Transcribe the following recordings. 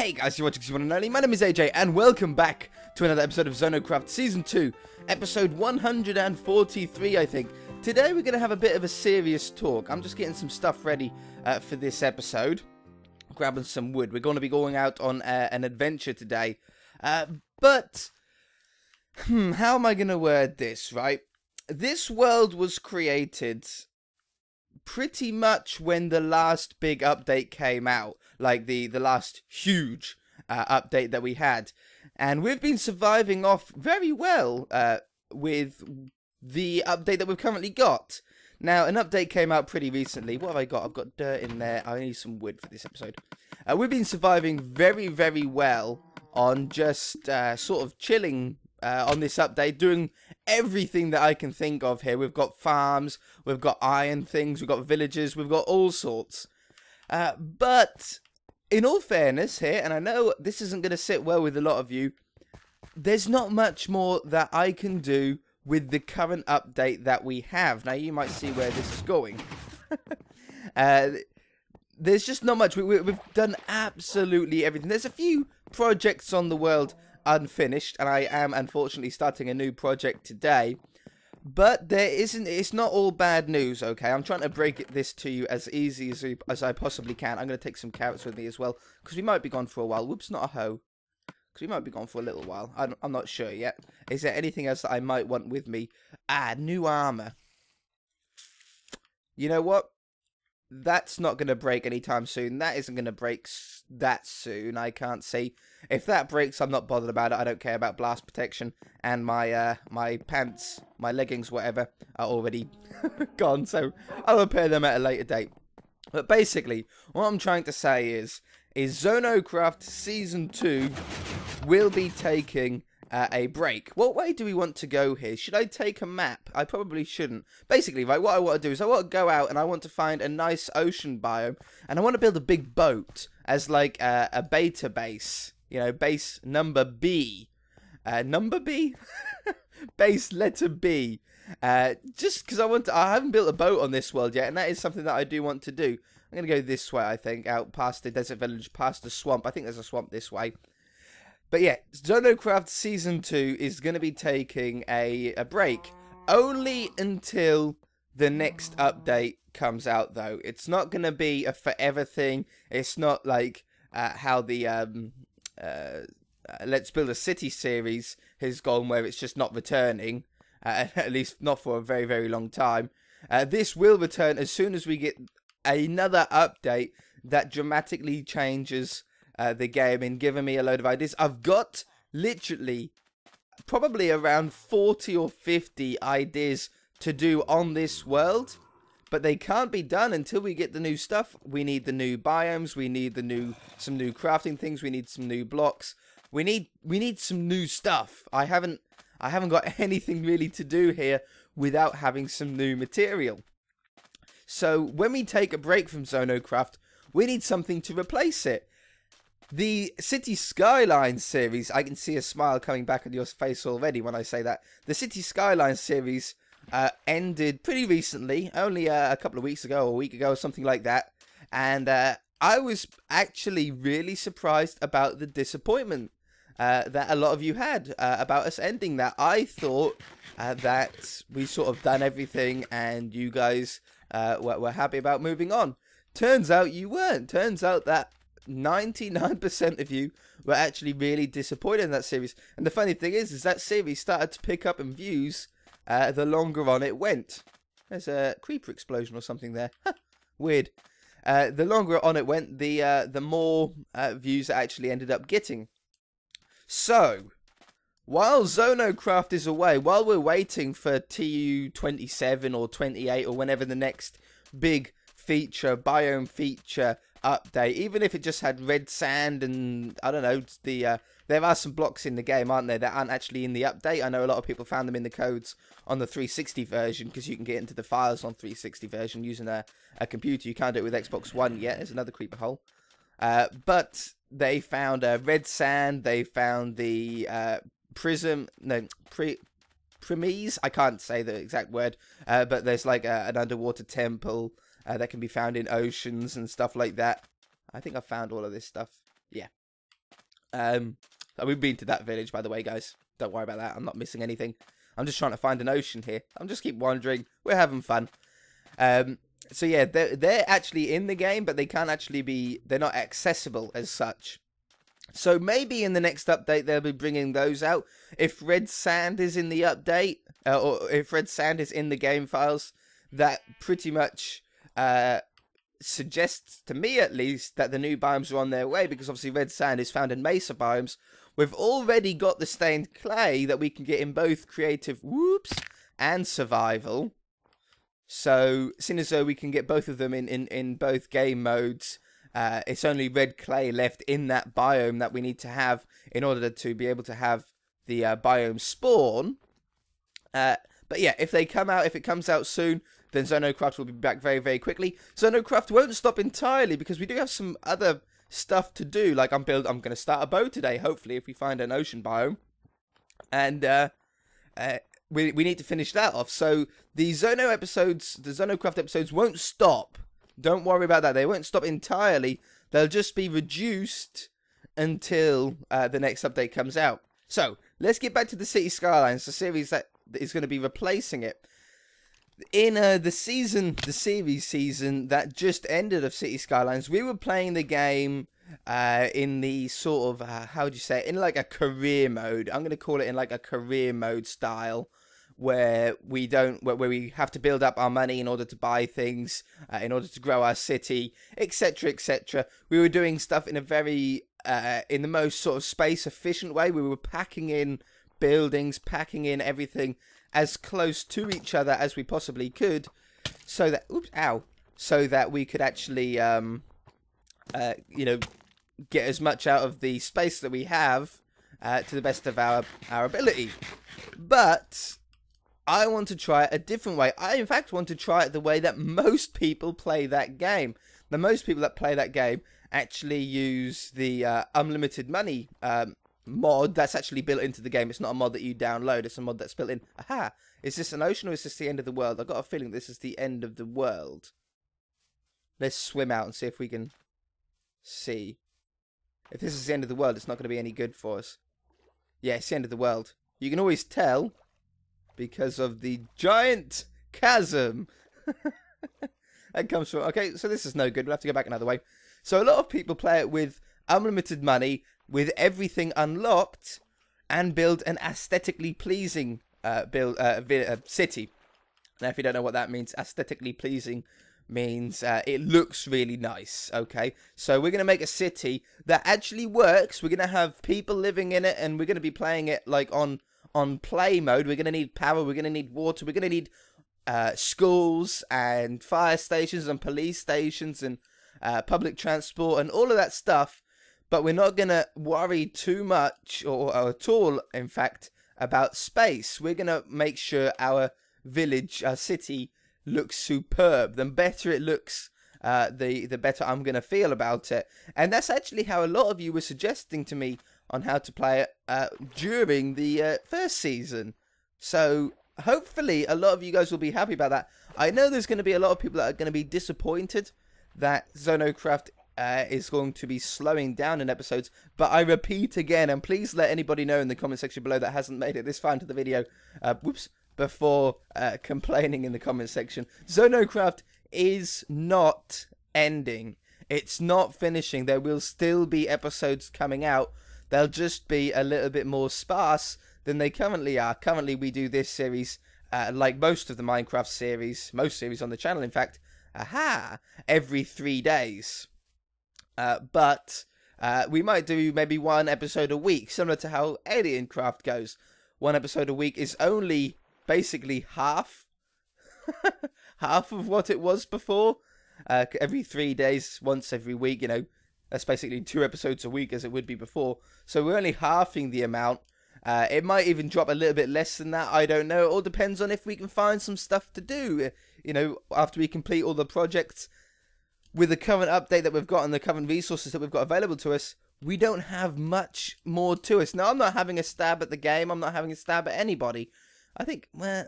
Hey guys, you're watching One and Only. My name is AJ, and welcome back to another episode of Zonocraft Season 2, episode 143, I think. Today we're going to have a bit of a serious talk. I'm just getting some stuff ready uh, for this episode. Grabbing some wood. We're going to be going out on uh, an adventure today. Uh, but, hmm, how am I going to word this, right? This world was created pretty much when the last big update came out, like the the last huge uh, update that we had, and we've been surviving off very well uh, with the update that we've currently got. Now, an update came out pretty recently. What have I got? I've got dirt in there. I need some wood for this episode. Uh, we've been surviving very, very well on just uh, sort of chilling uh, on this update, doing everything that I can think of here. We've got farms, we've got iron things, we've got villages, we've got all sorts. Uh, but in all fairness here, and I know this isn't going to sit well with a lot of you, there's not much more that I can do with the current update that we have. Now, you might see where this is going. uh, there's just not much. We, we've done absolutely everything. There's a few projects on the world unfinished, and I am unfortunately starting a new project today. But there isn't. It's not all bad news. Okay, I'm trying to break this to you as easy as, as I possibly can. I'm going to take some carrots with me as well because we might be gone for a while. Whoops, not a hoe. Because we might be gone for a little while. I'm, I'm not sure yet. Is there anything else that I might want with me? Ah, new armor. You know what? That's not going to break anytime soon. That isn't going to break that soon. I can't see. If that breaks, I'm not bothered about it. I don't care about blast protection. And my uh, my pants, my leggings, whatever, are already gone. So I'll repair them at a later date. But basically, what I'm trying to say is, is Zonocraft Season 2 will be taking uh, a break. What way do we want to go here? Should I take a map? I probably shouldn't. Basically, right, what I want to do is I want to go out and I want to find a nice ocean biome and I want to build a big boat as like uh, a beta base. You know, base number B. Uh, number B? base letter B. Uh, just because I want to, I haven't built a boat on this world yet, and that is something that I do want to do. I'm going to go this way, I think, out past the desert village, past the swamp. I think there's a swamp this way. But yeah, Zonocraft Season 2 is going to be taking a, a break only until the next update comes out, though. It's not going to be a forever thing. It's not like uh, how the um, uh, uh, Let's Build a City series has gone, where it's just not returning, uh, at least not for a very, very long time. Uh, this will return as soon as we get another update that dramatically changes uh, the game and given me a load of ideas. I've got literally probably around 40 or 50 ideas to do on this world. But they can't be done until we get the new stuff. We need the new biomes. We need the new some new crafting things. We need some new blocks. We need we need some new stuff. I haven't I haven't got anything really to do here without having some new material. So when we take a break from Zonocraft, we need something to replace it. The City Skylines series, I can see a smile coming back on your face already when I say that. The City Skylines series uh, ended pretty recently, only uh, a couple of weeks ago, or a week ago, or something like that. And uh, I was actually really surprised about the disappointment uh, that a lot of you had uh, about us ending that. I thought uh, that we sort of done everything and you guys were, were happy about moving on. Turns out you weren't. Turns out that 99% of you were actually really disappointed in that series. And the funny thing is, is that series started to pick up in views uh, the longer on it went. There's a creeper explosion or something there. Weird. Uh, the longer on it went, the uh, the more uh, views it actually ended up getting. So, while Zonocraft is away, while we're waiting for TU27 or 28 or whenever the next big feature, biome feature update, even if it just had red sand and I don't know, the uh, there are some blocks in the game, aren't there, that aren't actually in the update. I know a lot of people found them in the codes on the 360 version because you can get into the files on 360 version using a, a computer. You can't do it with Xbox One yet. There's another creeper hole. Uh, but they found uh, red sand. They found the uh, prism. No, pre. Premise, I can't say the exact word, uh, but there's like a, an underwater temple uh, that can be found in oceans and stuff like that. I think I found all of this stuff. Yeah. Um, we've been to that village, by the way, guys. Don't worry about that. I'm not missing anything. I'm just trying to find an ocean here. I'm just keep wandering. We're having fun. Um, so yeah, they're, they're actually in the game, but they can't actually be, they're not accessible as such. So maybe in the next update they'll be bringing those out. If Red Sand is in the update, uh, or if Red Sand is in the game files, that pretty much uh, suggests to me at least that the new biomes are on their way because obviously Red Sand is found in Mesa biomes. We've already got the stained clay that we can get in both creative whoops and survival. So, seeing as though we can get both of them in, in, in both game modes, uh, it's only red clay left in that biome that we need to have in order to be able to have the uh, biome spawn. Uh, but yeah, if they come out, if it comes out soon, then Zonocraft will be back very, very quickly. Zonocraft won't stop entirely because we do have some other stuff to do. Like I'm build, I'm going to start a boat today. Hopefully, if we find an ocean biome, and uh, uh, we we need to finish that off. So the Zono episodes, the Zonocraft episodes won't stop. Don't worry about that. They won't stop entirely. They'll just be reduced until uh, the next update comes out. So let's get back to the City Skylines, the series that is going to be replacing it. In uh, the season, the series season that just ended of City Skylines, we were playing the game uh, in the sort of uh, how would you say it? in like a career mode. I'm going to call it in like a career mode style where we don't where, we have to build up our money in order to buy things uh, in order to grow our city etc etc we were doing stuff in a very uh, in the most sort of space efficient way we were packing in buildings packing in everything as close to each other as we possibly could so that oops ow so that we could actually um uh, you know get as much out of the space that we have uh, to the best of our our ability but I want to try it a different way. I, in fact, want to try it the way that most people play that game. The most people that play that game actually use the uh, unlimited money um, mod that's actually built into the game. It's not a mod that you download. It's a mod that's built in. Aha! Is this an ocean or is this the end of the world? I've got a feeling this is the end of the world. Let's swim out and see if we can see. If this is the end of the world, it's not going to be any good for us. Yeah, it's the end of the world. You can always tell because of the giant chasm. that comes from. Okay, so this is no good. We'll have to go back another way. So a lot of people play it with unlimited money, with everything unlocked, and build an aesthetically pleasing uh, build uh, uh, city. Now, if you don't know what that means, aesthetically pleasing means uh, it looks really nice. Okay, so we're gonna make a city that actually works. We're gonna have people living in it, and we're gonna be playing it like on on play mode, we're going to need power, we're going to need water, we're going to need uh, schools and fire stations and police stations and uh, public transport and all of that stuff. But we're not going to worry too much or, or, at all, in fact, about space. We're going to make sure our village, our city, looks superb. The better it looks, uh, the the better I'm going to feel about it. And that's actually how a lot of you were suggesting to me on how to play it uh, during the uh, first season. So hopefully a lot of you guys will be happy about that. I know there's going to be a lot of people that are going to be disappointed that Zonocraft uh, is going to be slowing down in episodes. But I repeat again, and please let anybody know in the comment section below that hasn't made it this far into the video, uh, whoops, before uh, complaining in the comment section. Zonocraft is not ending. It's not finishing. There will still be episodes coming out they'll just be a little bit more sparse than they currently are. Currently, we do this series, uh, like most of the Minecraft series, most series on the channel, in fact, aha, every three days. Uh, but uh, we might do maybe one episode a week, similar to how Alien Craft goes. One episode a week is only basically half, half of what it was before. Uh, every three days, once every week, you know, that's basically two episodes a week as it would be before. So we're only halving the amount. Uh, it might even drop a little bit less than that. I don't know. It all depends on if we can find some stuff to do. You know, after we complete all the projects. With the current update that we've got and the current resources that we've got available to us, we don't have much more to us. Now, I'm not having a stab at the game. I'm not having a stab at anybody. I think, well,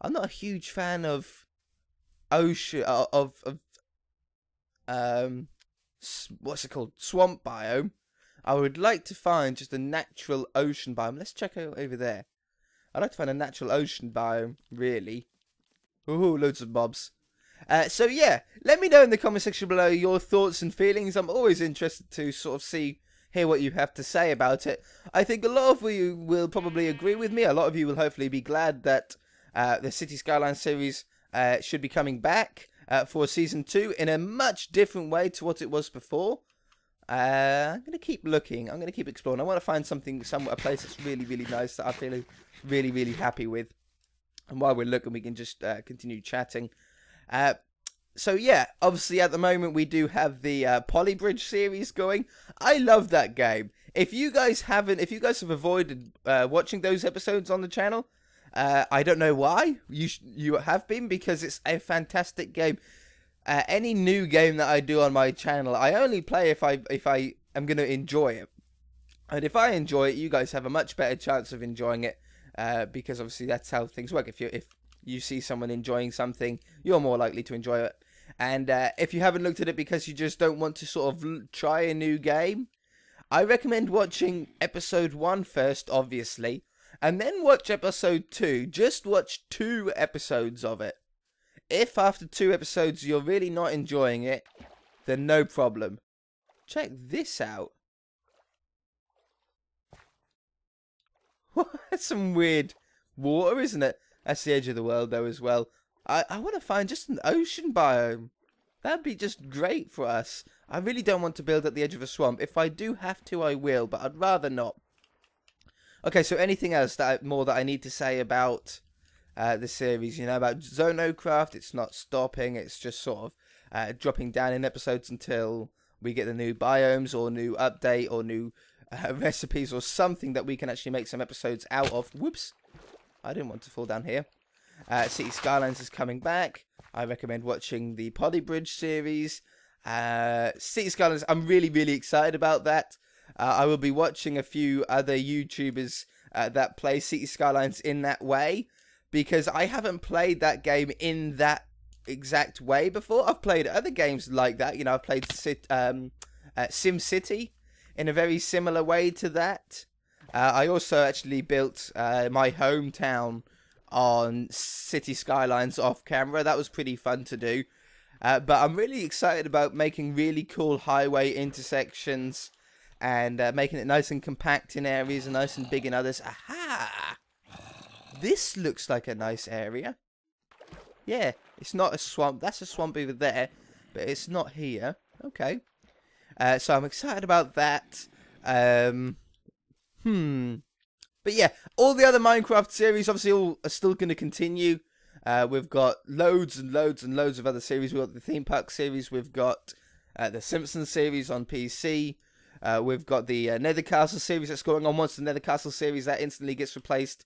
I'm not a huge fan of ocean uh, of of um what's it called swamp biome I would like to find just a natural ocean biome. Let's check over there. I'd like to find a natural ocean biome, really. Ooh, loads of mobs. Uh, so yeah, let me know in the comment section below your thoughts and feelings. I'm always interested to sort of see, hear what you have to say about it. I think a lot of you will probably agree with me. A lot of you will hopefully be glad that uh, the City Skyline series uh, should be coming back uh, for season two in a much different way to what it was before. Uh, I'm going to keep looking. I'm going to keep exploring. I want to find something, some a place that's really, really nice that I feel really, really happy with. And while we're looking, we can just continue chatting. Uh, so yeah, obviously at the moment we do have the uh, Polybridge series going. I love that game. If you guys haven't, if you guys have avoided uh, watching those episodes on the channel, uh, I don't know why you you have been because it's a fantastic game. Uh, any new game that I do on my channel, I only play if I if I am going to enjoy it, and if I enjoy it, you guys have a much better chance of enjoying it uh, because obviously that's how things work. If you if you see someone enjoying something, you're more likely to enjoy it. And uh, if you haven't looked at it because you just don't want to sort of try a new game, I recommend watching episode one first, obviously, and then watch episode two. Just watch two episodes of it. If after two episodes you're really not enjoying it, then no problem. Check this out. That's some weird water, isn't it? That's the edge of the world, though, as well. I, I want to find just an ocean biome. That'd be just great for us. I really don't want to build at the edge of a swamp. If I do have to, I will, but I'd rather not. Okay, so anything else that I, more that I need to say about uh, the series? You know, about Zonocraft, it's not stopping. It's just sort of uh, dropping down in episodes until we get the new biomes or new update or new uh, recipes or something that we can actually make some episodes out of. Whoops. I didn't want to fall down here. Uh, City Skylines is coming back. I recommend watching the Polybridge series. Uh, City Skylines, I'm really, really excited about that. Uh, I will be watching a few other YouTubers uh, that play City Skylines in that way because I haven't played that game in that exact way before. I've played other games like that. You know, I've played um, uh, Sim City in a very similar way to that. Uh, I also actually built uh, my hometown on City Skylines off camera. That was pretty fun to do. Uh, but I'm really excited about making really cool highway intersections and uh, making it nice and compact in areas and nice and big in others. Aha! This looks like a nice area. Yeah, it's not a swamp. That's a swamp over there, but it's not here. Okay. Uh, so I'm excited about that. Um, Hmm. But yeah, all the other Minecraft series obviously all are still going to continue. Uh, we've got loads and loads and loads of other series. We've got the theme park series. We've got uh, the Simpsons series on PC. Uh, we've got the uh, Nether Castle series that's going on. Once the Nether Castle series, that instantly gets replaced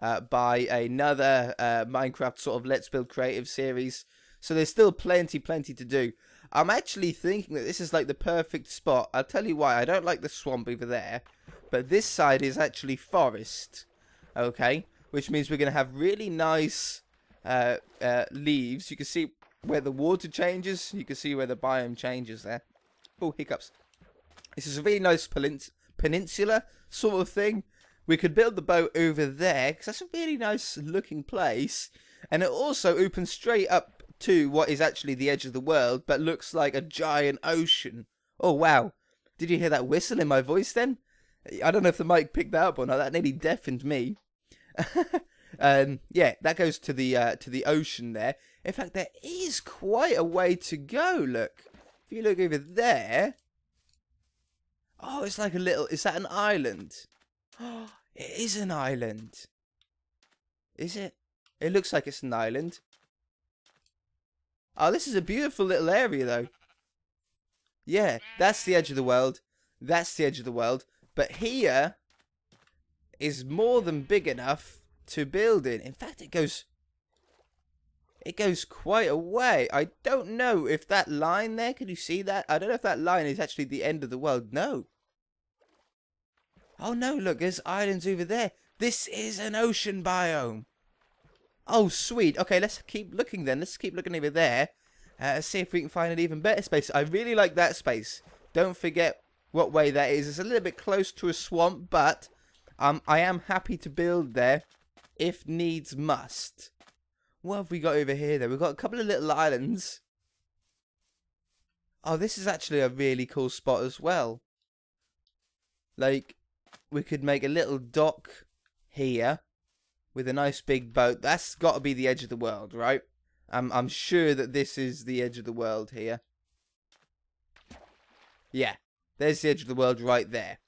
uh, by another uh, Minecraft sort of Let's Build Creative series. So there's still plenty, plenty to do. I'm actually thinking that this is like the perfect spot. I'll tell you why. I don't like the swamp over there. But this side is actually forest. Okay? Which means we're going to have really nice uh, uh, leaves. You can see where the water changes. You can see where the biome changes there. Oh, hiccups. This is a really nice peninsula sort of thing. We could build the boat over there because that's a really nice looking place. And it also opens straight up to what is actually the edge of the world, but looks like a giant ocean. Oh, wow. Did you hear that whistle in my voice then? I don't know if the mic picked that up or not. That nearly deafened me. um, yeah, that goes to the uh, to the ocean there. In fact, there is quite a way to go. Look, if you look over there. Oh, it's like a little. Is that an island? Oh, it is an island. Is it? It looks like it's an island. Oh, this is a beautiful little area, though. Yeah, that's the edge of the world. That's the edge of the world. But here is more than big enough to build in. In fact, it goes it goes quite a way. I don't know if that line there, can you see that? I don't know if that line is actually the end of the world. No. Oh no, look, there's islands over there. This is an ocean biome. Oh, sweet. Okay, let's keep looking then. Let's keep looking over there. Uh, see if we can find an even better space. I really like that space. Don't forget what way that is. It's a little bit close to a swamp, but um, I am happy to build there if needs must. What have we got over here, though? We've got a couple of little islands. Oh, this is actually a really cool spot as well. Like, we could make a little dock here with a nice big boat. That's got to be the edge of the world, right? I'm, I'm sure that this is the edge of the world here. Yeah, there's the edge of the world right there.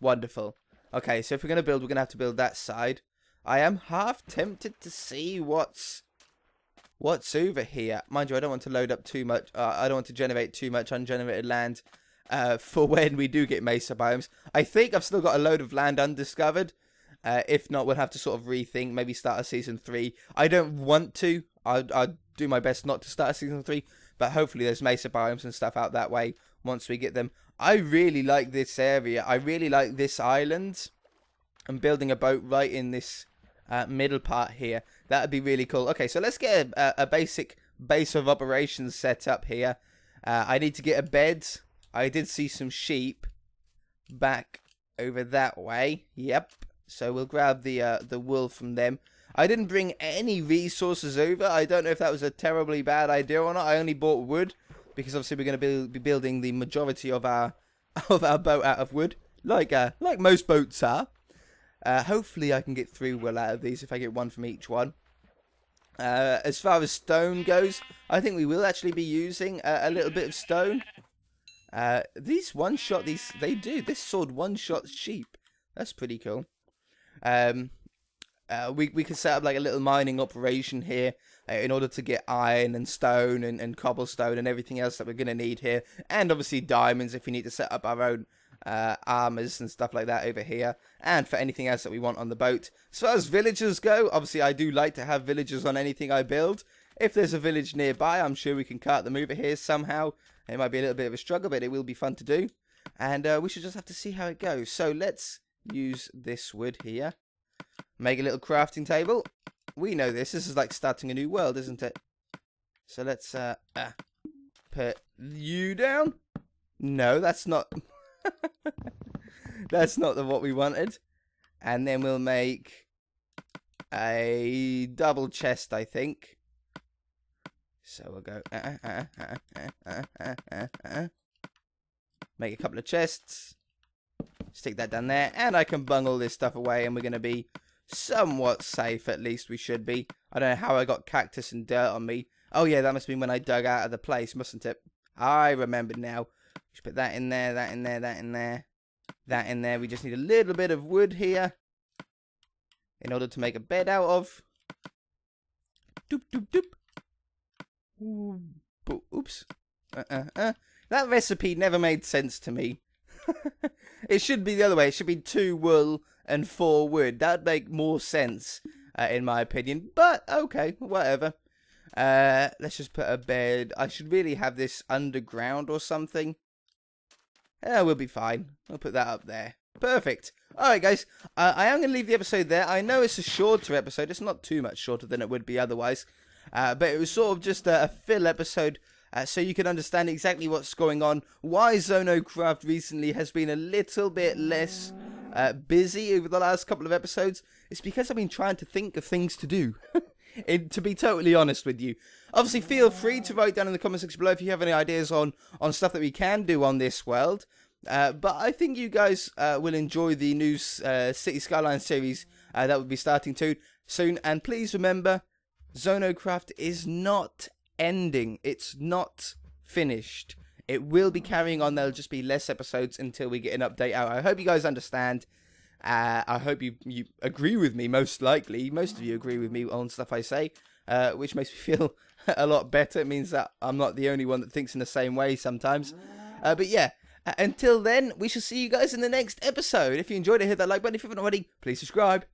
Wonderful. Okay, so if we're going to build, we're going to have to build that side. I am half tempted to see what's what's over here. Mind you, I don't want to load up too much. Uh, I don't want to generate too much ungenerated land uh, for when we do get mesa biomes. I think I've still got a load of land undiscovered. Uh, if not, we'll have to sort of rethink, maybe start a season three. I don't want to. I'll, I'll do my best not to start a season three, but hopefully there's mesa biomes and stuff out that way once we get them. I really like this area. I really like this island. I'm building a boat right in this uh, middle part here. That would be really cool. Okay, so let's get a, a basic base of operations set up here. Uh, I need to get a bed. I did see some sheep back over that way. Yep. So we'll grab the uh, the wool from them. I didn't bring any resources over. I don't know if that was a terribly bad idea or not. I only bought wood because obviously we're going to be building the majority of our of our boat out of wood, like uh, like most boats are. Uh, hopefully, I can get three well out of these if I get one from each one. Uh, as far as stone goes, I think we will actually be using a, little bit of stone. Uh, these one shot, these they do. This sword one shot sheep. That's pretty cool. Um, uh, we we could set up like a little mining operation here uh, in order to get iron and stone and, and cobblestone and everything else that we're gonna need here, and obviously diamonds if we need to set up our own uh, armors and stuff like that over here, and for anything else that we want on the boat. As far as villagers go, obviously I do like to have villagers on anything I build. If there's a village nearby, I'm sure we can cart them over here somehow. It might be a little bit of a struggle, but it will be fun to do. And uh, we should just have to see how it goes. So let's use this wood here. Make a little crafting table. We know this. This is like starting a new world, isn't it? So let's uh, uh put you down. No, that's not... That's not the, what we wanted. And then we'll make a double chest, I think. So we'll go. Uh, uh, uh, make a couple of chests. Stick that down there. And I can bung all this stuff away. And we're going to be somewhat safe, at least we should be. I don't know how I got cactus and dirt on me. Oh, yeah, that must have been when I dug out of the place, mustn't it? I remember now. Just put that in there, that in there, that in there that in there. We just need a little bit of wood here in order to make a bed out of. Doop, doop, doop. Oops. Uh, uh, uh. That recipe never made sense to me. it should be the other way. It should be two wool and four wood. That'd make more sense, uh, in my opinion. But, okay, whatever. Uh, let's just put a bed. I should really have this underground or something. Yeah, we'll be fine. I'll put that up there. Perfect. Alright, guys. Uh, I am going to leave the episode there. I know it's a shorter episode. It's not too much shorter than it would be otherwise. Uh, but it was sort of just a, a fill episode uh, so you can understand exactly what's going on. Why Zonocraft recently has been a little bit less uh, busy over the last couple of episodes. It's because I've been trying to think of things to do. it, to be totally honest with you. Obviously, feel free to write down in the comment section below if you have any ideas on, on stuff that we can do on this world. Uh, but I think you guys uh, will enjoy the new uh, City Skyline series uh, that will be starting soon. And please remember, Zonocraft is not ending. It's not finished. It will be carrying on. There'll just be less episodes until we get an update out. I hope you guys understand. Uh, I hope you, you agree with me, most likely. Most of you agree with me on stuff I say, uh, which makes me feel a lot better. It means that I'm not the only one that thinks in the same way sometimes. Uh, but yeah, until then, we shall see you guys in the next episode. If you enjoyed it, hit that like button. If you haven't already, please subscribe.